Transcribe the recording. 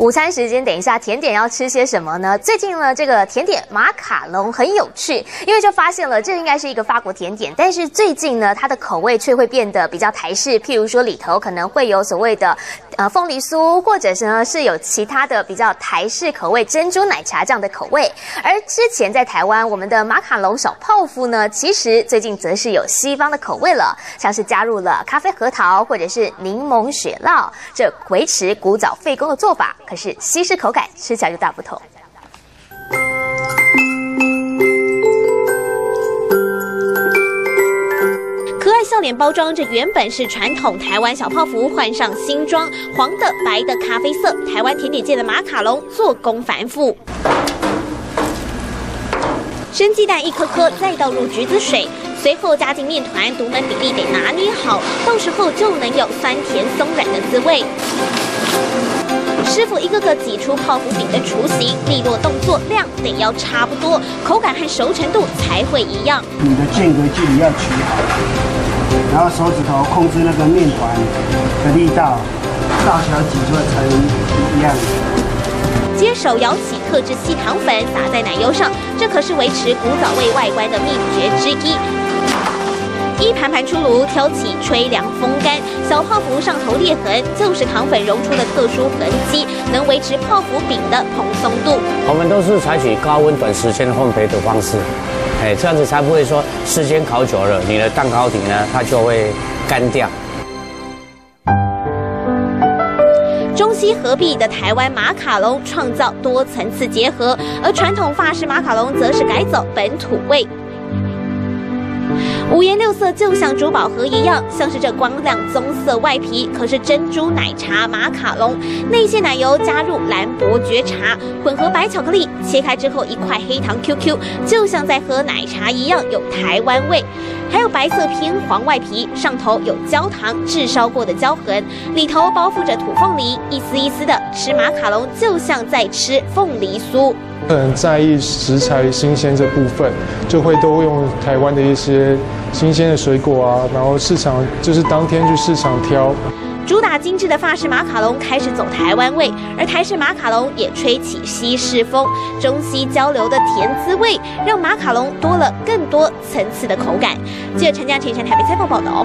午餐时间，等一下甜点要吃些什么呢？最近呢，这个甜点马卡龙很有趣，因为就发现了这应该是一个法国甜点，但是最近呢，它的口味却会变得比较台式，譬如说里头可能会有所谓的呃凤梨酥，或者是呢是有其他的比较台式口味珍珠奶茶这样的口味。而之前在台湾，我们的马卡龙小泡芙呢，其实最近则是有西方的口味了，像是加入了咖啡核桃或者是柠檬雪酪，这维持古早费工的做法。可是西式口感吃起来就大不同。可爱笑脸包装，这原本是传统台湾小泡芙，换上新装，黄的、白的、咖啡色，台湾甜点界的马卡龙，做工繁复。生鸡蛋一颗颗，再倒入橘子水，随后加进面团，独门比例得拿捏好，到时候就能有酸甜松软的滋味。师傅一个个挤出泡芙饼的雏形，利落动作，量得要差不多，口感和熟成度才会一样。你的间隔距离要取好，然后手指头控制那个面团的力道，大小挤出来才一样。接手舀起特制细糖粉，撒在奶油上，这可是维持古早味外观的秘诀之一。一盘盘出炉，挑起吹凉风干，小泡芙上头裂痕就是糖粉溶出的特殊痕迹，能维持泡芙饼的蓬松度。我们都是采取高温短时间烘焙的方式，哎，这样子才不会说时间烤久了，你的蛋糕底呢它就会干掉。中西合璧的台湾马卡龙，创造多层次结合，而传统法式马卡龙则是改走本土味。五颜六色，就像珠宝盒一样，像是这光亮棕色外皮，可是珍珠奶茶马卡龙，内馅奶油加入蓝伯爵茶，混合白巧克力，切开之后一块黑糖 QQ，就像在喝奶茶一样，有台湾味。还有白色偏黄外皮，上头有焦糖炙烧过的焦痕，里头包覆着土凤梨，一丝一丝的，吃马卡龙就像在吃凤梨酥。很在意食材新鲜这部分，就会都用台湾的一些新鲜的水果啊，然后市场就是当天去市场挑。主打精致的法式马卡龙开始走台湾味，而台式马卡龙也吹起西式风，中西交流的甜滋味，让马卡龙多了更多层次的口感。记者陈江、陈台北采访报道。